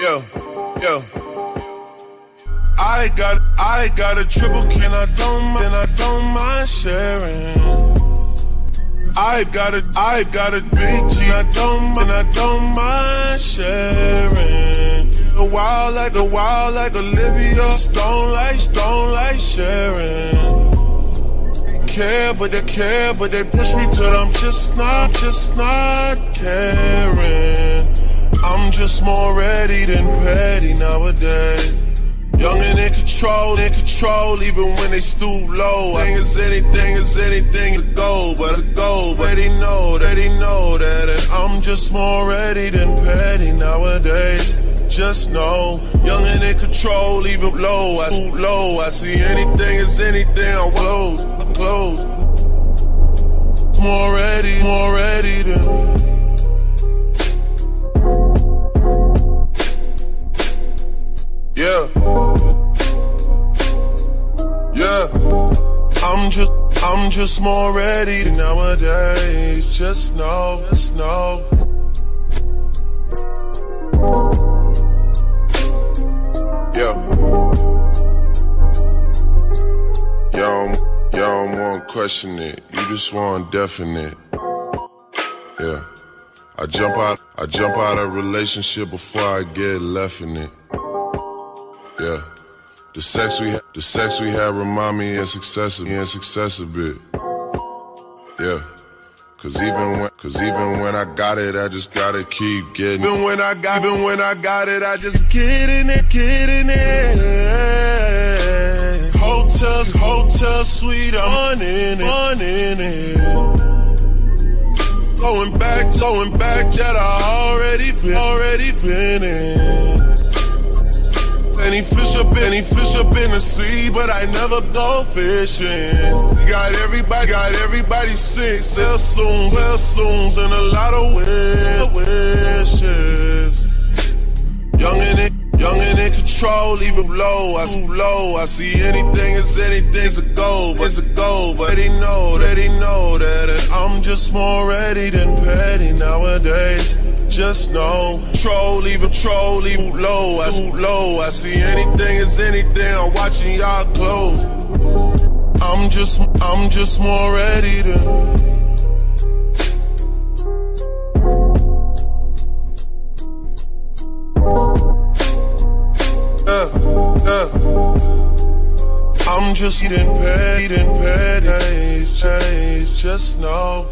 Yo, yo. I got, I got a triple, can I don't mind, I don't mind sharing. I've got a, I've got a big G, I don't mind, I don't mind sharing. The wild like, the wild like Olivia, stone like, stone like sharing care, but they care, but they push me till I'm just not, just not caring. I'm just more ready than petty nowadays. Young and in control, in control, even when they stoop low. Thing is anything, is anything to go, but a go, but they know, just more ready than petty nowadays. Just know, young and in control, even low, I stoop low. I see anything is anything, I'm close, I'm close. More ready, more ready than. Yeah. Yeah. I'm just I'm just more ready nowadays. Just know, just know. Yeah. Y'all, y'all want question it. You just want definite. Yeah. I jump out, I jump out of relationship before I get left in it. Yeah. The sex we the sex we had remind me of success and success a bit. Yeah. Cause even when cause even when I got it, I just gotta keep getting Even when I got even when I got it, I just get in it, get in it. Hotels, hotel suite, I'm in it, on in it. Going back, going back that I already been, already been in. Any fish up, any fish up in the sea, but I never go fishing. Got everybody, got everybody sick, sell soon, sell soon, and a lot of wishes. Young and in control, even low, I too low. I see anything as anything's a goal, but it's a goal, but they know, that they know that, I'm just more ready than petty nowadays just know. Troll, even troll, even low. I too low. I see anything as anything. I'm watching y'all close. I'm just, I'm just more ready to. Yeah. I'm just eating petty, eating petty, just know.